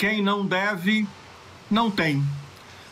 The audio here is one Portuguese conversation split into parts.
quem não deve, não tem.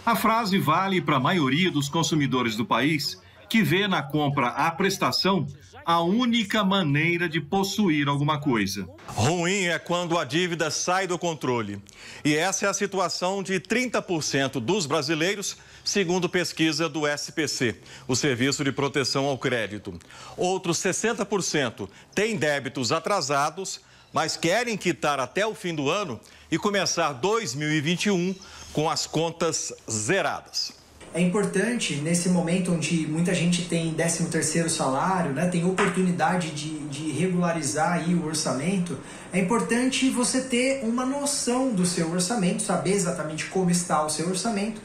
A frase vale para a maioria dos consumidores do país que vê na compra à prestação a única maneira de possuir alguma coisa. Ruim é quando a dívida sai do controle. E essa é a situação de 30% dos brasileiros, segundo pesquisa do SPC, o Serviço de Proteção ao Crédito. Outros 60% têm débitos atrasados, mas querem quitar até o fim do ano e começar 2021 com as contas zeradas. É importante, nesse momento onde muita gente tem 13º salário, né, tem oportunidade de, de regularizar aí o orçamento, é importante você ter uma noção do seu orçamento, saber exatamente como está o seu orçamento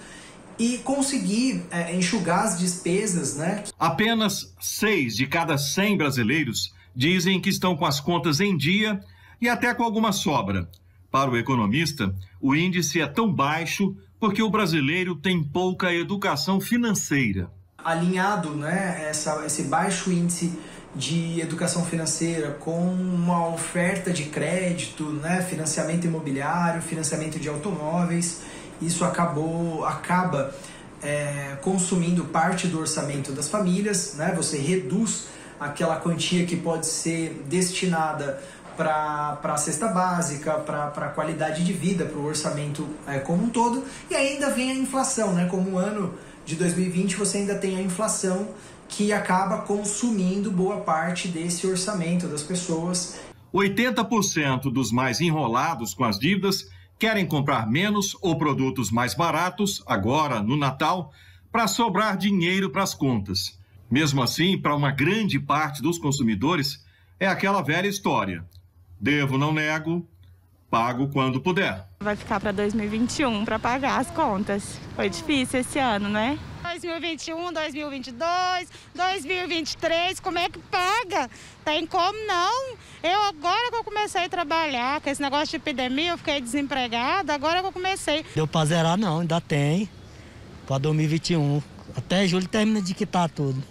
e conseguir é, enxugar as despesas. Né? Apenas 6 de cada 100 brasileiros dizem que estão com as contas em dia e até com alguma sobra. Para o economista, o índice é tão baixo porque o brasileiro tem pouca educação financeira. Alinhado, né, essa, esse baixo índice de educação financeira com uma oferta de crédito, né, financiamento imobiliário, financiamento de automóveis, isso acabou acaba é, consumindo parte do orçamento das famílias, né? Você reduz aquela quantia que pode ser destinada para a cesta básica, para a qualidade de vida, para o orçamento é, como um todo. E ainda vem a inflação, né? Como o ano de 2020 você ainda tem a inflação que acaba consumindo boa parte desse orçamento das pessoas. 80% dos mais enrolados com as dívidas querem comprar menos ou produtos mais baratos agora no Natal para sobrar dinheiro para as contas. Mesmo assim, para uma grande parte dos consumidores, é aquela velha história. Devo, não nego, pago quando puder. Vai ficar para 2021 para pagar as contas. Foi difícil esse ano, né? 2021, 2022, 2023, como é que paga? Tem como não? Eu agora que eu comecei a trabalhar, com esse negócio de epidemia, eu fiquei desempregada, agora que eu comecei. Deu para zerar não, ainda tem. Para 2021. Até julho termina de quitar tudo.